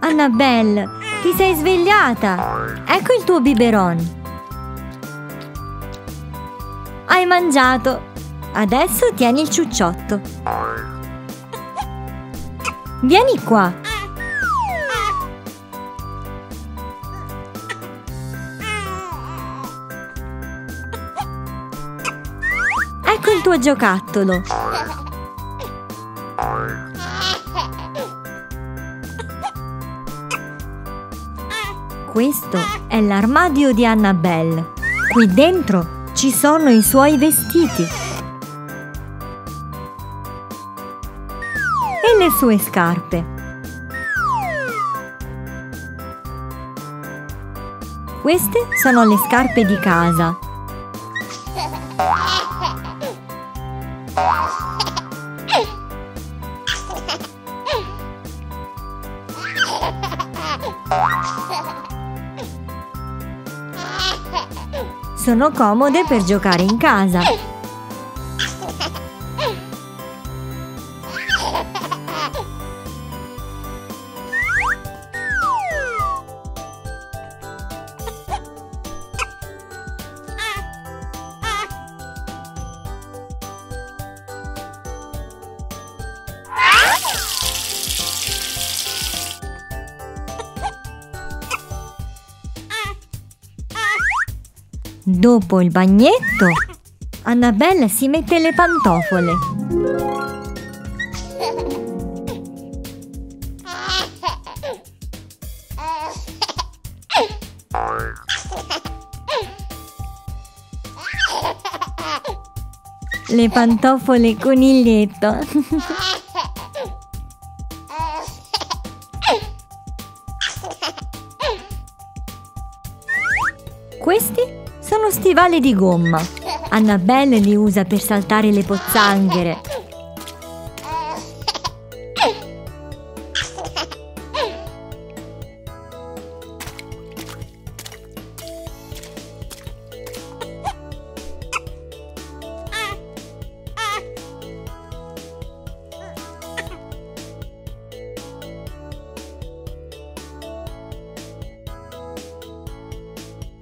Annabelle, ti sei svegliata! Ecco il tuo biberon. Hai mangiato. Adesso tieni il ciucciotto. Vieni qua. Ecco il tuo giocattolo. Questo è l'armadio di Annabelle. Qui dentro ci sono i suoi vestiti. E le sue scarpe. Queste sono le scarpe di casa. Sono comode per giocare in casa. Dopo il bagnetto, Annabelle si mette le pantofole. Le pantofole coniglietto. Questi sono stivali di gomma. Annabelle li usa per saltare le pozzanghere.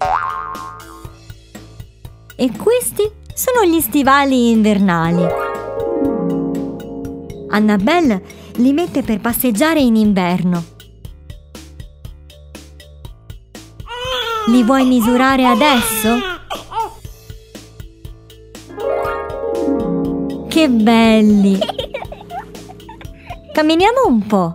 E questi sono gli stivali invernali. Annabelle li mette per passeggiare in inverno. Li vuoi misurare adesso? Che belli! Camminiamo un po'.